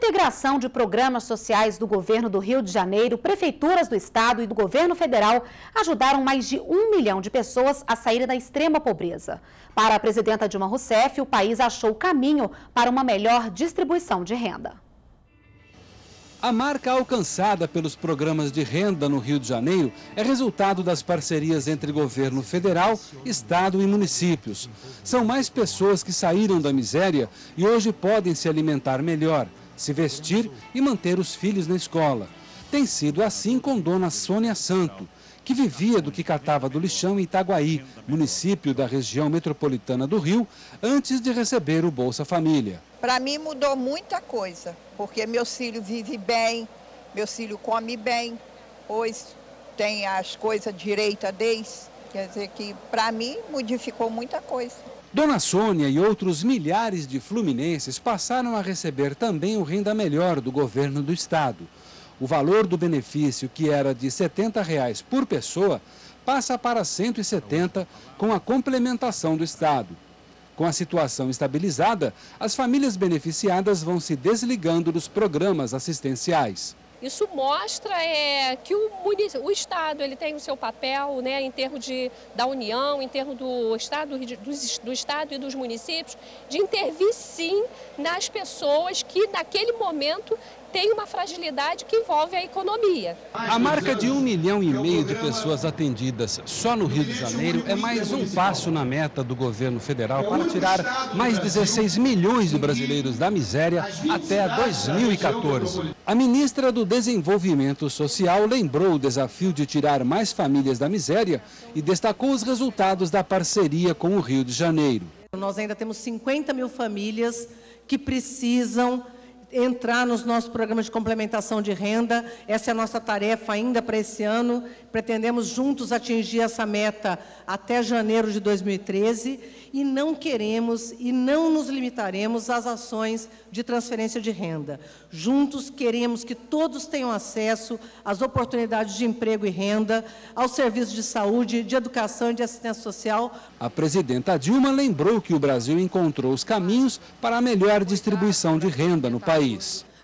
integração de programas sociais do governo do Rio de Janeiro, prefeituras do estado e do governo federal ajudaram mais de um milhão de pessoas a saírem da extrema pobreza. Para a presidenta Dilma Rousseff, o país achou o caminho para uma melhor distribuição de renda. A marca alcançada pelos programas de renda no Rio de Janeiro é resultado das parcerias entre governo federal, estado e municípios. São mais pessoas que saíram da miséria e hoje podem se alimentar melhor, se vestir e manter os filhos na escola. Tem sido assim com Dona Sônia Santo, que vivia do que catava do lixão em Itaguaí, município da região metropolitana do Rio, antes de receber o Bolsa Família. Para mim mudou muita coisa, porque meu filho vive bem, meu filho come bem, pois tem as coisas direita deles. Quer dizer que para mim modificou muita coisa. Dona Sônia e outros milhares de fluminenses passaram a receber também o renda melhor do governo do estado. O valor do benefício, que era de 70 reais por pessoa, passa para R$ 170 com a complementação do estado. Com a situação estabilizada, as famílias beneficiadas vão se desligando dos programas assistenciais. Isso mostra é, que o, o, Estado ele tem o seu papel né, em termos de, da União, em termos do Estado, do, do Estado e dos municípios, de intervir sim nas pessoas que naquele momento tem uma fragilidade que envolve a economia. A marca de um milhão e meio de pessoas atendidas só no Rio de Janeiro é mais um passo na meta do governo federal para tirar mais 16 milhões de brasileiros da miséria até 2014. A ministra do Desenvolvimento Social lembrou o desafio de tirar mais famílias da miséria e destacou os resultados da parceria com o Rio de Janeiro. Nós ainda temos 50 mil famílias que precisam entrar nos nossos programas de complementação de renda. Essa é a nossa tarefa ainda para esse ano. Pretendemos juntos atingir essa meta até janeiro de 2013 e não queremos e não nos limitaremos às ações de transferência de renda. Juntos queremos que todos tenham acesso às oportunidades de emprego e renda, aos serviços de saúde, de educação e de assistência social. A presidenta Dilma lembrou que o Brasil encontrou os caminhos para a melhor distribuição de renda no país.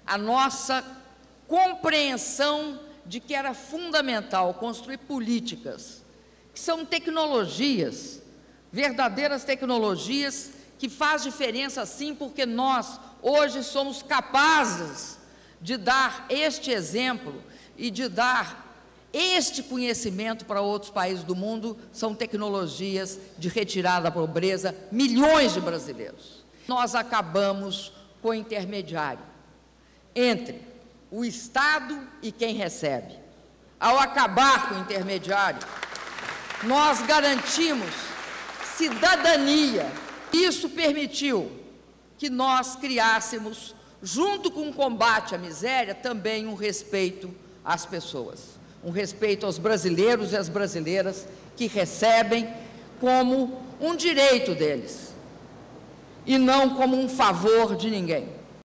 A nossa compreensão de que era fundamental construir políticas que são tecnologias verdadeiras tecnologias que faz diferença sim, porque nós hoje somos capazes de dar este exemplo e de dar este conhecimento para outros países do mundo, são tecnologias de retirada da pobreza, milhões de brasileiros. Nós acabamos com intermediário entre o Estado e quem recebe. Ao acabar com o intermediário, nós garantimos cidadania. Isso permitiu que nós criássemos, junto com o combate à miséria, também um respeito às pessoas, um respeito aos brasileiros e às brasileiras que recebem como um direito deles e não como um favor de ninguém.